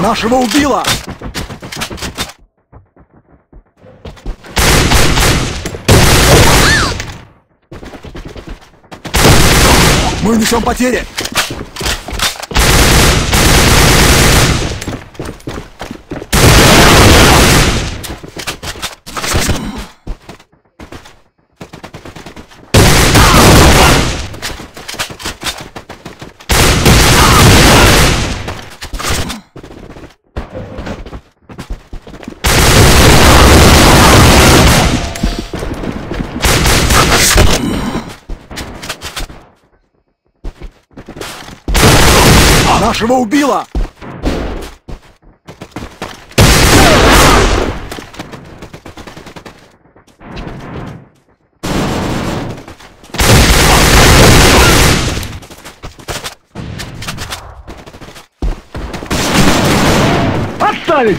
Нашего убило! Мы несем потери! Нашего убило! Отставить!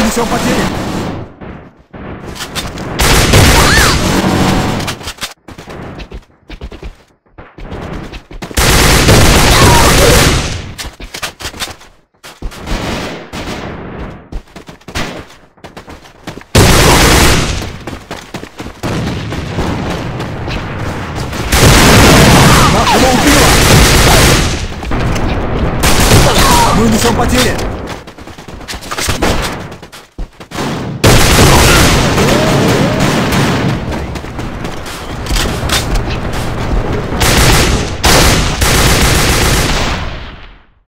Мы несем потери! Нашего убило! Мы несем потери!